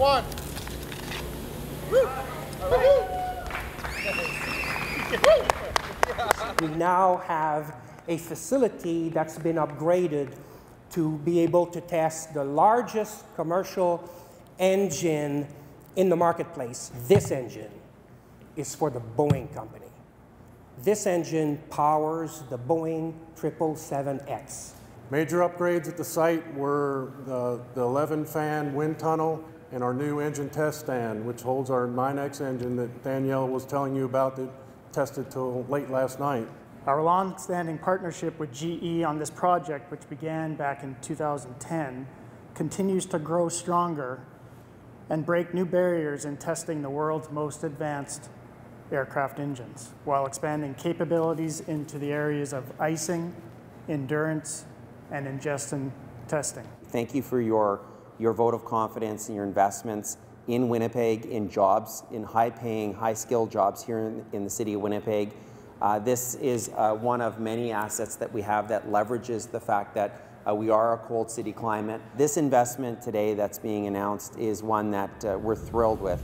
one. We now have a facility that's been upgraded to be able to test the largest commercial engine in the marketplace. This engine is for the Boeing company. This engine powers the Boeing 777X. Major upgrades at the site were the, the 11 fan wind tunnel and our new engine test stand, which holds our 9X engine that Danielle was telling you about that tested till late last night. Our long-standing partnership with GE on this project, which began back in 2010, continues to grow stronger and break new barriers in testing the world's most advanced aircraft engines, while expanding capabilities into the areas of icing, endurance, and ingestion testing. Thank you for your, your vote of confidence and your investments in Winnipeg, in jobs, in high-paying, high-skilled jobs here in, in, the city of Winnipeg. Uh, this is uh, one of many assets that we have that leverages the fact that uh, we are a cold city climate. This investment today that's being announced is one that uh, we're thrilled with.